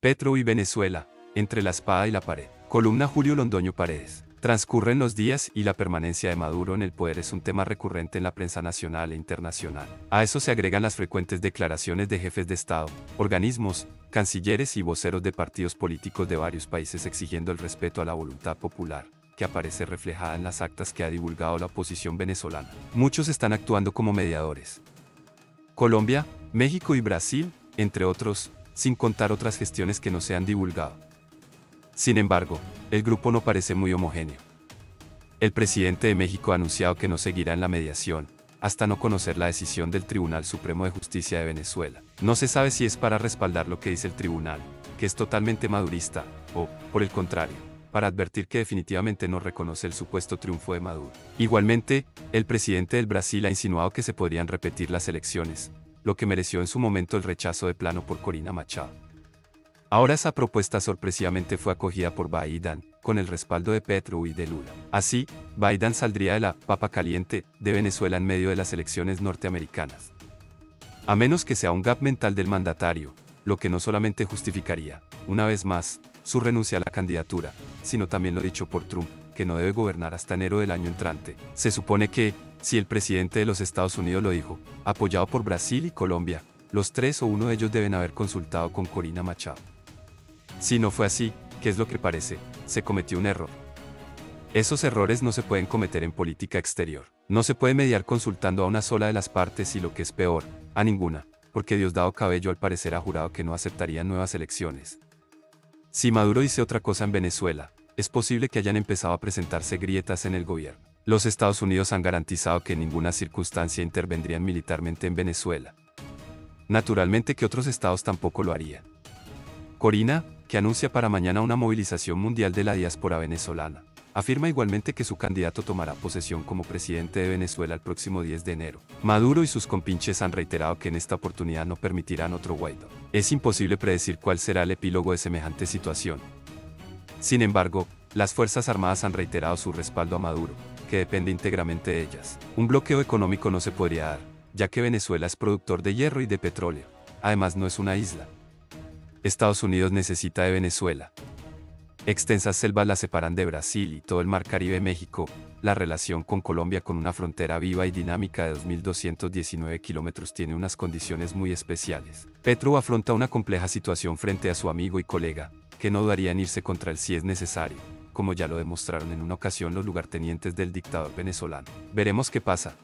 Petro y Venezuela, entre la espada y la pared. Columna Julio Londoño Paredes. Transcurren los días y la permanencia de Maduro en el poder es un tema recurrente en la prensa nacional e internacional. A eso se agregan las frecuentes declaraciones de jefes de Estado, organismos, cancilleres y voceros de partidos políticos de varios países exigiendo el respeto a la voluntad popular, que aparece reflejada en las actas que ha divulgado la oposición venezolana. Muchos están actuando como mediadores. Colombia, México y Brasil, entre otros, sin contar otras gestiones que no se han divulgado. Sin embargo, el grupo no parece muy homogéneo. El presidente de México ha anunciado que no seguirá en la mediación, hasta no conocer la decisión del Tribunal Supremo de Justicia de Venezuela. No se sabe si es para respaldar lo que dice el tribunal, que es totalmente madurista, o, por el contrario, para advertir que definitivamente no reconoce el supuesto triunfo de Maduro. Igualmente, el presidente del Brasil ha insinuado que se podrían repetir las elecciones, lo que mereció en su momento el rechazo de plano por Corina Machado. Ahora esa propuesta sorpresivamente fue acogida por Biden, con el respaldo de Petro y de Lula. Así, Biden saldría de la papa caliente de Venezuela en medio de las elecciones norteamericanas. A menos que sea un gap mental del mandatario, lo que no solamente justificaría, una vez más, su renuncia a la candidatura, sino también lo dicho por Trump, que no debe gobernar hasta enero del año entrante. Se supone que, si el presidente de los Estados Unidos lo dijo, apoyado por Brasil y Colombia, los tres o uno de ellos deben haber consultado con Corina Machado. Si no fue así, ¿qué es lo que parece? Se cometió un error. Esos errores no se pueden cometer en política exterior. No se puede mediar consultando a una sola de las partes y lo que es peor, a ninguna, porque Diosdado Cabello al parecer ha jurado que no aceptaría nuevas elecciones. Si Maduro dice otra cosa en Venezuela, es posible que hayan empezado a presentarse grietas en el gobierno. Los Estados Unidos han garantizado que en ninguna circunstancia intervendrían militarmente en Venezuela. Naturalmente que otros estados tampoco lo harían. Corina, que anuncia para mañana una movilización mundial de la diáspora venezolana, afirma igualmente que su candidato tomará posesión como presidente de Venezuela el próximo 10 de enero. Maduro y sus compinches han reiterado que en esta oportunidad no permitirán otro Guaidó. Es imposible predecir cuál será el epílogo de semejante situación. Sin embargo, las Fuerzas Armadas han reiterado su respaldo a Maduro, que depende íntegramente de ellas. Un bloqueo económico no se podría dar, ya que Venezuela es productor de hierro y de petróleo. Además no es una isla. Estados Unidos necesita de Venezuela. Extensas selvas la separan de Brasil y todo el mar Caribe México, la relación con Colombia con una frontera viva y dinámica de 2.219 kilómetros tiene unas condiciones muy especiales. Petro afronta una compleja situación frente a su amigo y colega, que no dudaría en irse contra él si es necesario como ya lo demostraron en una ocasión los lugartenientes del dictador venezolano. Veremos qué pasa.